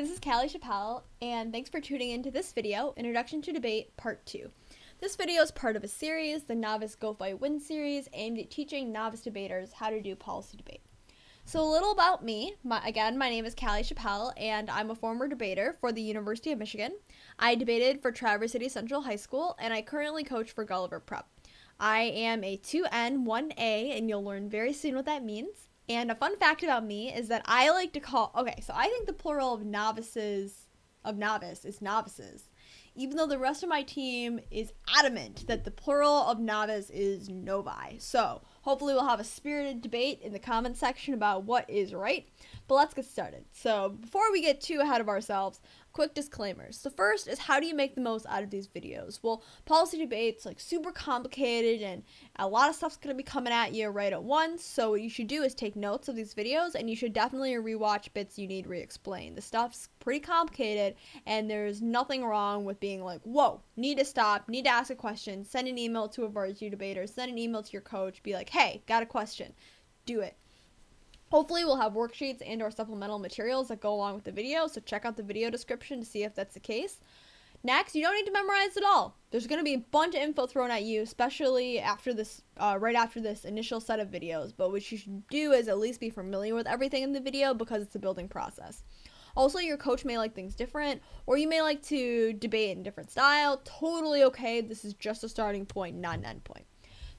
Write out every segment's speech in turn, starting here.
this is Callie Chappelle, and thanks for tuning into this video, Introduction to Debate Part 2. This video is part of a series, the Novice Go Fight Win series, aimed at teaching novice debaters how to do policy debate. So, a little about me. My, again, my name is Callie Chappelle, and I'm a former debater for the University of Michigan. I debated for Traverse City Central High School, and I currently coach for Gulliver Prep. I am a 2N, 1A, and you'll learn very soon what that means. And a fun fact about me is that I like to call okay, so I think the plural of novices of novice is novices. Even though the rest of my team is adamant that the plural of novice is novi. So, hopefully we'll have a spirited debate in the comment section about what is right. But let's get started. So, before we get too ahead of ourselves, quick disclaimers. The first is how do you make the most out of these videos? Well, policy debates like super complicated and a lot of stuff's going to be coming at you right at once. So what you should do is take notes of these videos and you should definitely rewatch bits you need re-explained. The stuff's pretty complicated and there's nothing wrong with being like, "Whoa, need to stop, need to ask a question, send an email to a varsity debater, send an email to your coach, be like, "Hey, got a question." Do it. Hopefully we'll have worksheets and or supplemental materials that go along with the video, so check out the video description to see if that's the case. Next, you don't need to memorize it all. There's going to be a bunch of info thrown at you, especially after this, uh, right after this initial set of videos. But what you should do is at least be familiar with everything in the video because it's a building process. Also, your coach may like things different, or you may like to debate in different style. Totally okay. This is just a starting point, not an end point.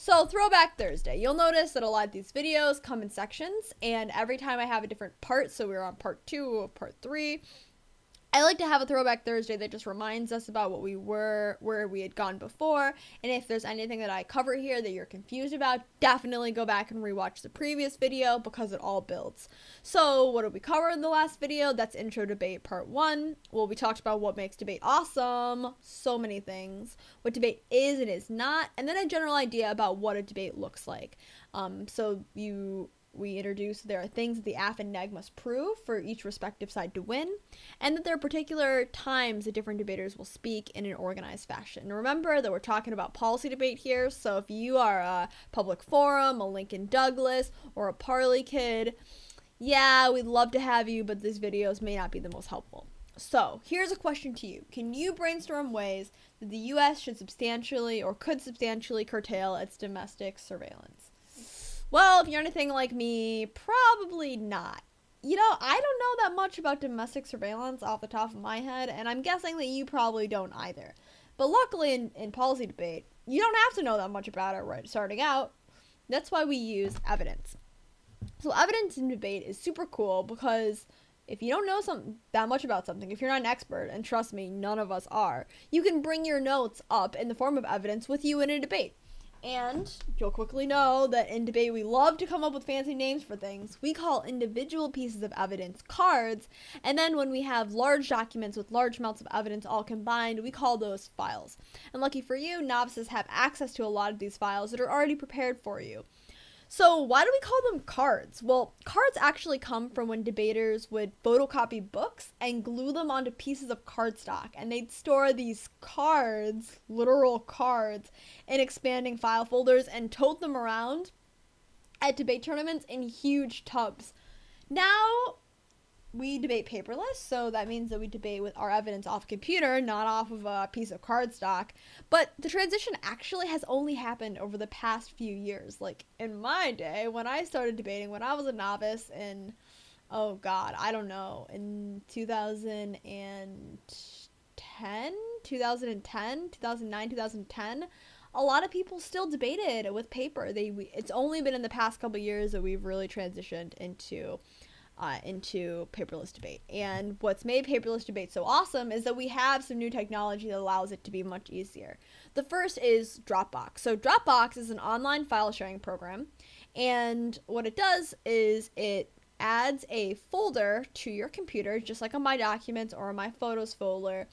So, Throwback Thursday. You'll notice that a lot of these videos come in sections, and every time I have a different part, so we're on part two part three, I like to have a throwback Thursday that just reminds us about what we were, where we had gone before, and if there's anything that I cover here that you're confused about, definitely go back and rewatch the previous video because it all builds. So, what did we cover in the last video? That's intro debate part 1. Well, we talked about what makes debate awesome, so many things, what debate is and is not, and then a general idea about what a debate looks like. Um, so you we introduce there are things that the AF and NEG must prove for each respective side to win, and that there are particular times that different debaters will speak in an organized fashion. Remember that we're talking about policy debate here, so if you are a public forum, a Lincoln Douglas, or a Parli Kid, yeah, we'd love to have you, but these videos may not be the most helpful. So, here's a question to you. Can you brainstorm ways that the US should substantially or could substantially curtail its domestic surveillance? Well, if you're anything like me, probably not. You know, I don't know that much about domestic surveillance off the top of my head, and I'm guessing that you probably don't either. But luckily, in, in policy debate, you don't have to know that much about it right starting out. That's why we use evidence. So, evidence in debate is super cool because if you don't know some that much about something, if you're not an expert, and trust me, none of us are, you can bring your notes up in the form of evidence with you in a debate. And you'll quickly know that in debate we love to come up with fancy names for things. We call individual pieces of evidence cards, and then when we have large documents with large amounts of evidence all combined, we call those files. And lucky for you, novices have access to a lot of these files that are already prepared for you. So, why do we call them cards? Well, cards actually come from when debaters would photocopy books and glue them onto pieces of cardstock, and they'd store these cards, literal cards, in expanding file folders and tote them around at debate tournaments in huge tubs. Now, we debate paperless, so that means that we debate with our evidence off computer, not off of a piece of cardstock. But the transition actually has only happened over the past few years. Like in my day, when I started debating, when I was a novice in, oh god, I don't know, in 2010, 2010, 2009, 2010 a lot of people still debated with paper. They it's only been in the past couple years that we've really transitioned into uh, into paperless debate. And what's made paperless debate so awesome is that we have some new technology that allows it to be much easier. The first is Dropbox. So, Dropbox is an online file sharing program, and what it does is it adds a folder to your computer, just like on My Documents or My Photos folder.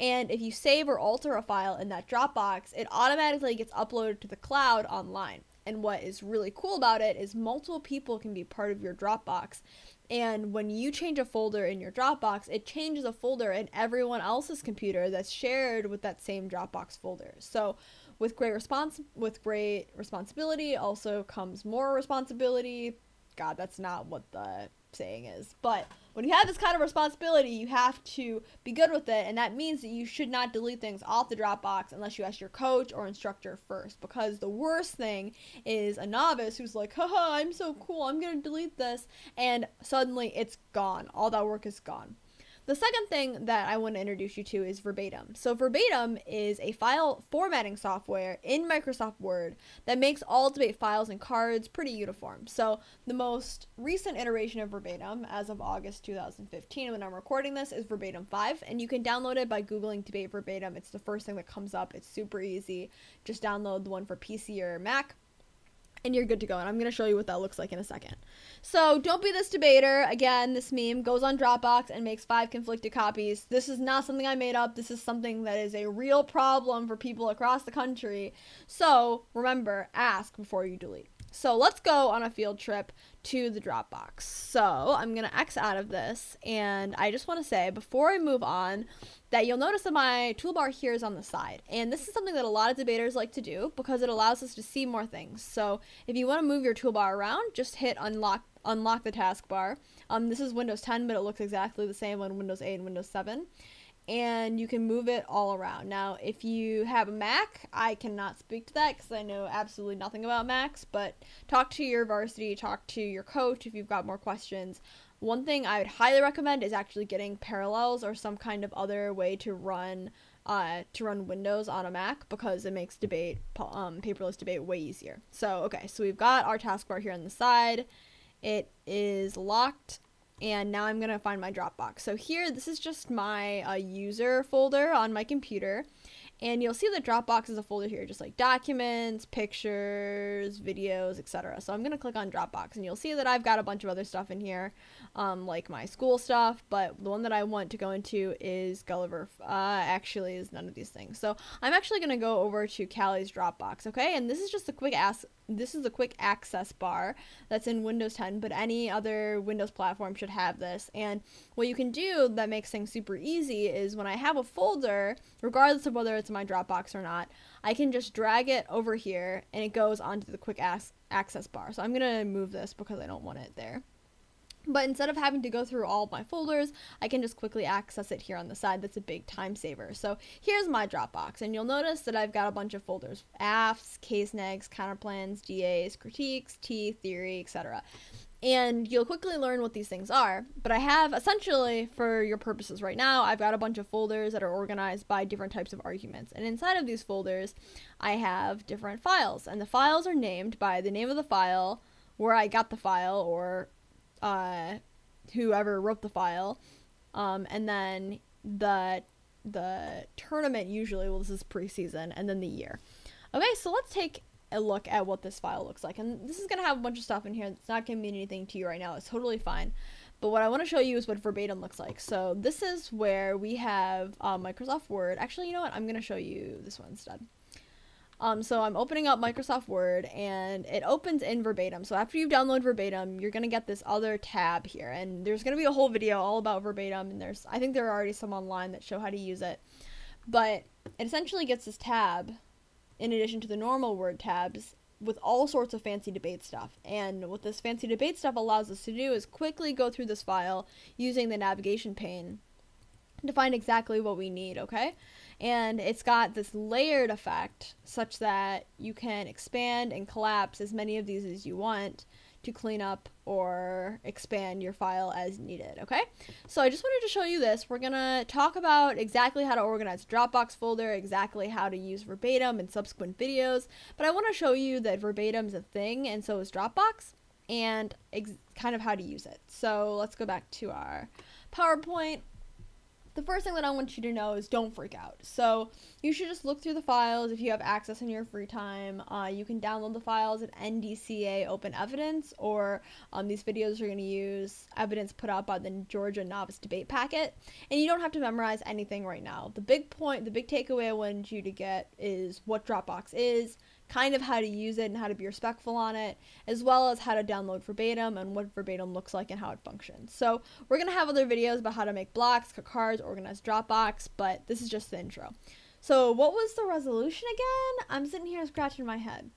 And if you save or alter a file in that Dropbox, it automatically gets uploaded to the cloud online. And what is really cool about it is multiple people can be part of your Dropbox. And when you change a folder in your Dropbox, it changes a folder in everyone else's computer that's shared with that same Dropbox folder. So, with great response with great responsibility also comes more responsibility. God, that's not what the saying is. But when you have this kind of responsibility, you have to be good with it, and that means that you should not delete things off the Dropbox unless you ask your coach or instructor first. Because the worst thing is a novice who's like, haha, I'm so cool, I'm gonna delete this, and suddenly it's gone. All that work is gone. The second thing that I want to introduce you to is Verbatim. So, Verbatim is a file formatting software in Microsoft Word that makes all debate files and cards pretty uniform. So, the most recent iteration of Verbatim, as of August 2015, when I'm recording this, is Verbatim 5, and you can download it by Googling Debate Verbatim. It's the first thing that comes up, it's super easy. Just download the one for PC or Mac and you're good to go. And I'm going to show you what that looks like in a second. So don't be this debater. Again, this meme goes on Dropbox and makes five conflicted copies. This is not something I made up. This is something that is a real problem for people across the country. So remember, ask before you delete. So let's go on a field trip to the Dropbox. So I'm going to X out of this. And I just want to say, before I move on, that you'll notice that my toolbar here is on the side. And this is something that a lot of debaters like to do because it allows us to see more things. So if you want to move your toolbar around, just hit unlock unlock the taskbar. Um, this is Windows 10, but it looks exactly the same on Windows 8 and Windows 7 and you can move it all around. Now, if you have a Mac, I cannot speak to that because I know absolutely nothing about Macs, but talk to your varsity, talk to your coach if you've got more questions. One thing I would highly recommend is actually getting Parallels or some kind of other way to run uh, to run Windows on a Mac because it makes debate um, paperless debate way easier. So okay, so we've got our taskbar here on the side. It is locked and now I'm gonna find my Dropbox. So here, this is just my uh, user folder on my computer, and you'll see that Dropbox is a folder here, just like documents, pictures, videos, etc. So I'm gonna click on Dropbox, and you'll see that I've got a bunch of other stuff in here, um, like my school stuff. But the one that I want to go into is Gulliver. Uh, actually, is none of these things. So I'm actually gonna go over to Callie's Dropbox, okay? And this is just a quick ask this is a quick access bar that's in Windows 10, but any other Windows platform should have this. And what you can do that makes things super easy is when I have a folder, regardless of whether it's my Dropbox or not, I can just drag it over here and it goes onto the quick access bar. So I'm going to move this because I don't want it there. But instead of having to go through all my folders, I can just quickly access it here on the side. That's a big time saver. So here's my Dropbox, and you'll notice that I've got a bunch of folders. AFs, case negs, counterplans, DAs, critiques, T, theory, etc. And you'll quickly learn what these things are. But I have essentially, for your purposes right now, I've got a bunch of folders that are organized by different types of arguments. And inside of these folders, I have different files. And the files are named by the name of the file, where I got the file, or uh, whoever wrote the file, um, and then the the tournament usually well this is preseason and then the year. Okay, so let's take a look at what this file looks like. And this is going to have a bunch of stuff in here. It's not going to mean anything to you right now. It's totally fine. But what I want to show you is what verbatim looks like. So this is where we have uh, Microsoft Word. Actually, you know what? I'm going to show you this one instead. Um, so I'm opening up Microsoft Word and it opens in verbatim. So after you download verbatim, you're going to get this other tab here. And there's going to be a whole video all about verbatim. And there's, I think there are already some online that show how to use it. But it essentially gets this tab in addition to the normal Word tabs with all sorts of fancy debate stuff. And what this fancy debate stuff allows us to do is quickly go through this file using the navigation pane to find exactly what we need, okay? and it's got this layered effect such that you can expand and collapse as many of these as you want to clean up or expand your file as needed, okay? So I just wanted to show you this. We're gonna talk about exactly how to organize Dropbox folder, exactly how to use verbatim in subsequent videos, but I wanna show you that verbatim is a thing and so is Dropbox and kind of how to use it. So let's go back to our PowerPoint the first thing that I want you to know is don't freak out. So you should just look through the files if you have access in your free time. Uh, you can download the files at NDCA Open Evidence, or um, these videos are going to use evidence put out by the Georgia Novice Debate Packet. And you don't have to memorize anything right now. The big point, the big takeaway I wanted you to get is what Dropbox is, kind of how to use it and how to be respectful on it, as well as how to download verbatim and what verbatim looks like and how it functions. So we're going to have other videos about how to make blocks, cut cards, organize Dropbox, but this is just the intro. So what was the resolution again? I'm sitting here scratching my head.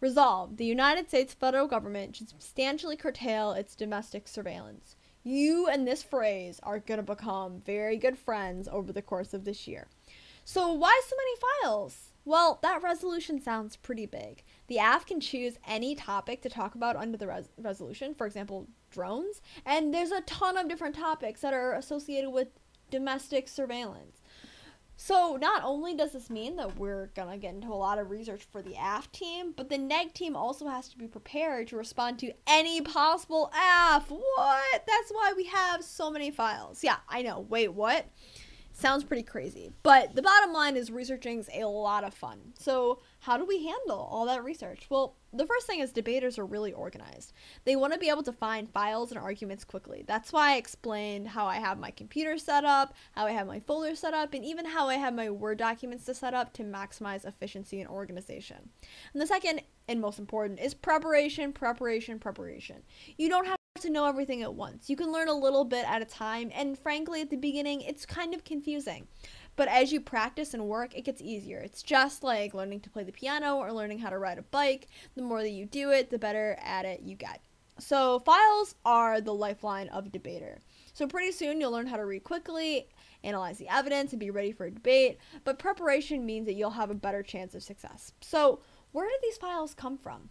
Resolve. The United States federal government should substantially curtail its domestic surveillance. You and this phrase are going to become very good friends over the course of this year. So, why so many files? Well, that resolution sounds pretty big. The AF can choose any topic to talk about under the res- resolution, for example, drones, and there's a ton of different topics that are associated with domestic surveillance. So not only does this mean that we're gonna get into a lot of research for the AF team, but the NEG team also has to be prepared to respond to any possible AF. What? That's why we have so many files. Yeah, I know. Wait, what? Sounds pretty crazy. But the bottom line is researching is a lot of fun. So, how do we handle all that research? Well, the first thing is debaters are really organized. They want to be able to find files and arguments quickly. That's why I explained how I have my computer set up, how I have my folder set up, and even how I have my Word documents to set up to maximize efficiency and organization. And the second and most important is preparation, preparation, preparation. You don't have to know everything at once. You can learn a little bit at a time, and frankly, at the beginning, it's kind of confusing. But as you practice and work, it gets easier. It's just like learning to play the piano or learning how to ride a bike. The more that you do it, the better at it you get. So, files are the lifeline of a debater. So, pretty soon you'll learn how to read quickly, analyze the evidence, and be ready for a debate. But preparation means that you'll have a better chance of success. So, where do these files come from?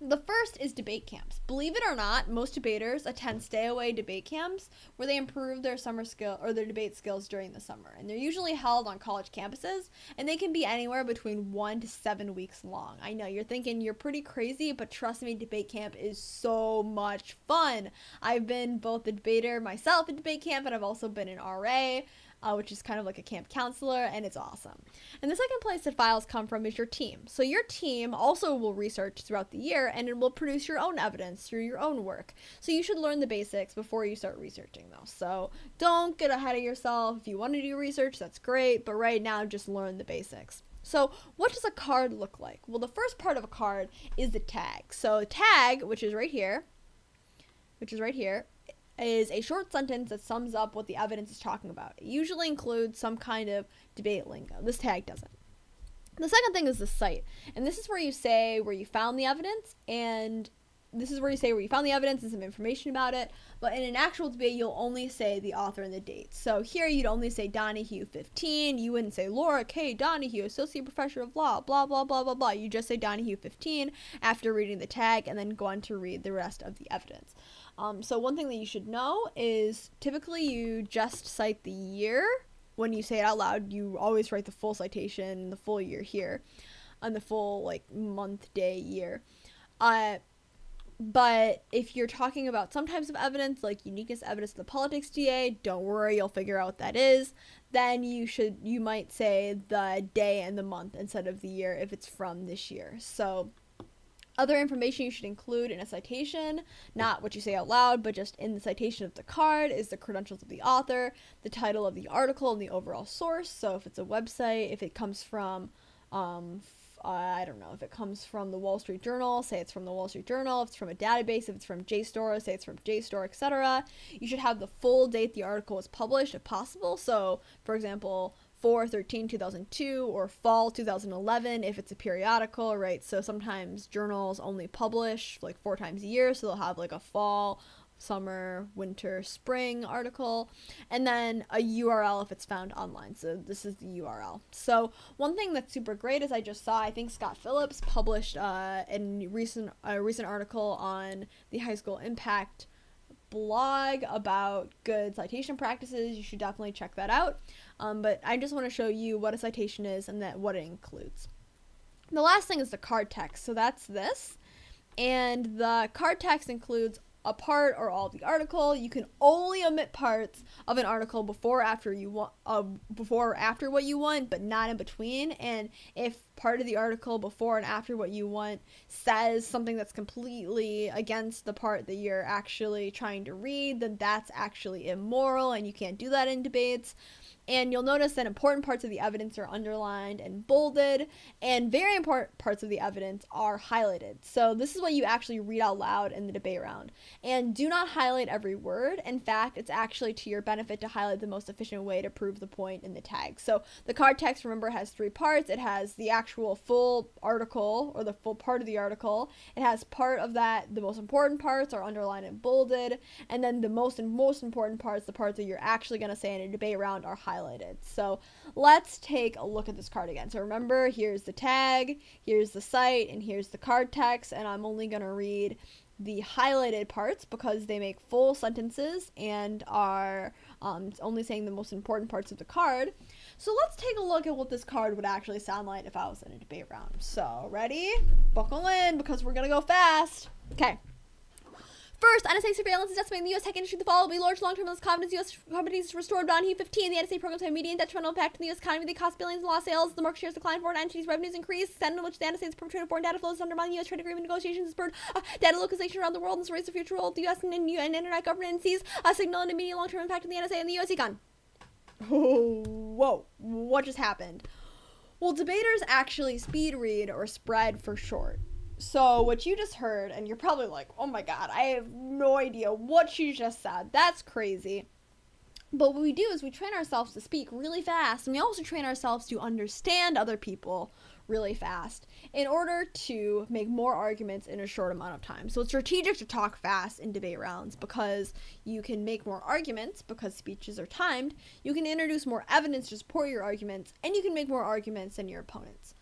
The first is debate camps. Believe it or not, most debaters attend stay away debate camps where they improve their summer skill or their debate skills during the summer. And they're usually held on college campuses and they can be anywhere between 1 to 7 weeks long. I know you're thinking you're pretty crazy, but trust me, debate camp is so much fun. I've been both a debater myself at debate camp and I've also been an RA uh, which is kind of like a camp counselor, and it's awesome. And the second place that files come from is your team. So your team also will research throughout the year, and it will produce your own evidence through your own work. So you should learn the basics before you start researching, though. So don't get ahead of yourself. If you want to do research, that's great, but right now, just learn the basics. So, what does a card look like? Well, the first part of a card is the tag. So, tag, which is right here, which is right here, is a short sentence that sums up what the evidence is talking about. It usually includes some kind of debate lingo. This tag doesn't. The second thing is the cite. And this is where you say where you found the evidence and this is where you say where you found the evidence and some information about it. But in an actual debate, you'll only say the author and the date. So here you'd only say Donahue 15. You wouldn't say Laura K. Donahue, Associate Professor of Law, blah, blah, blah, blah, blah. You just say Donahue 15 after reading the tag and then go on to read the rest of the evidence. Um, so one thing that you should know is typically you just cite the year when you say it out loud. You always write the full citation, the full year here, and the full like month, day, year. Uh, but if you're talking about some types of evidence, like uniqueness evidence in the politics DA, don't worry, you'll figure out what that is. Then you should you might say the day and the month instead of the year if it's from this year. So other information you should include in a citation, not what you say out loud, but just in the citation of the card, is the credentials of the author, the title of the article, and the overall source. So if it's a website, if it comes from, um, uh, I don't know, if it comes from the Wall Street Journal, say it's from the Wall Street Journal. If it's from a database, if it's from JSTOR, say it's from JSTOR, etc. You should have the full date the article was published if possible. So, for example, 4 13 2002 or fall 2011 if it's a periodical right? So sometimes journals only publish like four times a year so they'll have like a fall summer winter spring article and then a url if it's found online. So this is the url so one thing that's super great is i just saw i think scott phillips published uh, a recent a recent article on the high school impact blog about good citation practices you should definitely check that out um, but I just want to show you what a citation is and that what it includes. The last thing is the card text. So that's this. And the card text includes a part or all the article. You can only omit parts of an article before after you want uh, before or after what you want, but not in between. And if part of the article before and after what you want says something that's completely against the part that you're actually trying to read, then that's actually immoral and you can't do that in debates. And you'll notice that important parts of the evidence are underlined and bolded, and very important parts of the evidence are highlighted. So, this is what you actually read out loud in the debate round. And do not highlight every word. In fact, it's actually to your benefit to highlight the most efficient way to prove the point in the tag. So, the card text, remember, has three parts it has the actual full article or the full part of the article, it has part of that, the most important parts are underlined and bolded, and then the most and most important parts, the parts that you're actually going to say in a debate round, are highlighted. So let's take a look at this card again. So remember, here's the tag, here's the cite, and here's the card text, and I'm only going to read the highlighted parts because they make full sentences and are um, only saying the most important parts of the card. So let's take a look at what this card would actually sound like if I was in a debate round. So, ready? Buckle in because we're to go fast. Okay. First, NSA surveillance is estimating the U.S. tech industry the fall will be large long-term as confidence U.S. companies restored beyond Heat-15. The NSA programs have immediate detrimental impact on the U.S. economy. They cost billions in lost sales. The market shares decline. Foreign entities' revenues increase. The in which the NSA's perpetrated foreign data flows undermine U.S. trade agreement negotiations spurred uh, data localization around the world and raised the future role of the U.S. and, and, and internet governance sees a signal and immediate long-term impact on the NSA and the U.S. econ. Whoa, what just happened? Well, debaters actually speed read or spread for short. So, what you just heard, and you're probably like, oh my god, I have no idea what she just said. That's crazy. But what we do is we train ourselves to speak really fast, and we also train ourselves to understand other people really fast in order to make more arguments in a short amount of time. So it's strategic to talk fast in debate rounds because you can make more arguments because speeches are timed. You can introduce more evidence to support your arguments, and you can make more arguments than your opponents.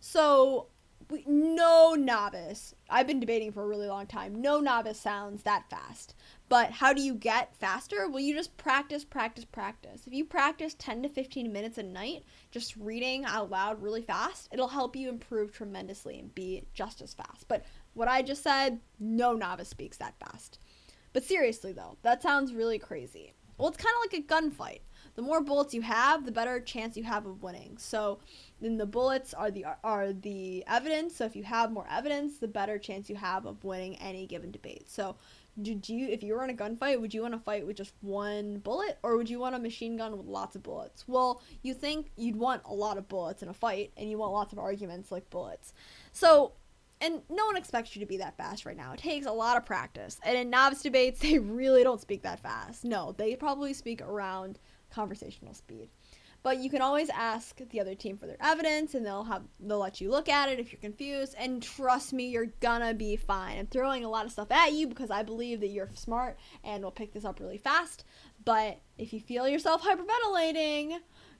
So we, no novice. I've been debating for a really long time. No novice sounds that fast. But how do you get faster? Well, you just practice, practice, practice. If you practice 10 to 15 minutes a night just reading out loud really fast, it'll help you improve tremendously and be just as fast. But what I just said, no novice speaks that fast. But seriously though, that sounds really crazy. Well, it's kind of like a gunfight. The more bullets you have, the better chance you have of winning. So, then the bullets are the are the evidence. So if you have more evidence, the better chance you have of winning any given debate. So, did you if you were in a gunfight, would you want to fight with just one bullet or would you want a machine gun with lots of bullets? Well, you think you'd want a lot of bullets in a fight and you want lots of arguments like bullets. So, and no one expects you to be that fast right now. It takes a lot of practice. And in novice debates, they really don't speak that fast. No, they probably speak around conversational speed. But you can always ask the other team for their evidence and they'll have they'll let you look at it if you're confused and trust me you're gonna be fine. I'm throwing a lot of stuff at you because I believe that you're smart and will pick this up really fast. But if you feel yourself hyperventilating,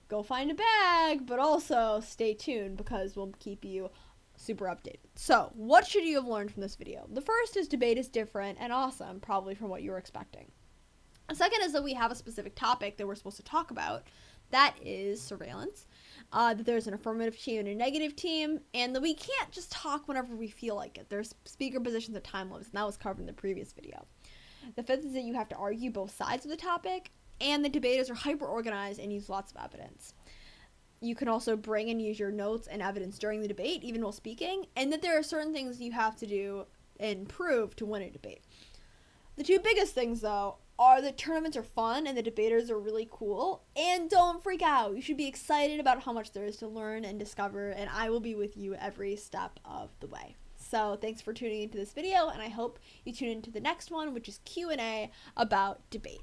go find a bag, but also stay tuned because we'll keep you super updated. So, what should you have learned from this video? The first is debate is different and awesome, probably from what you were expecting. Second is that we have a specific topic that we're supposed to talk about. That is surveillance. Uh, that there's an affirmative team and a negative team, and that we can't just talk whenever we feel like it. There's speaker positions at time limits, and that was covered in the previous video. The fifth is that you have to argue both sides of the topic, and the debaters are hyper organized and use lots of evidence. You can also bring and use your notes and evidence during the debate, even while speaking, and that there are certain things you have to do and prove to win a debate. The two biggest things, though, are the tournaments are fun and the debaters are really cool. And don't freak out. You should be excited about how much there is to learn and discover, and I will be with you every step of the way. So thanks for tuning into this video, and I hope you tune into the next one, which is Q&A about debate.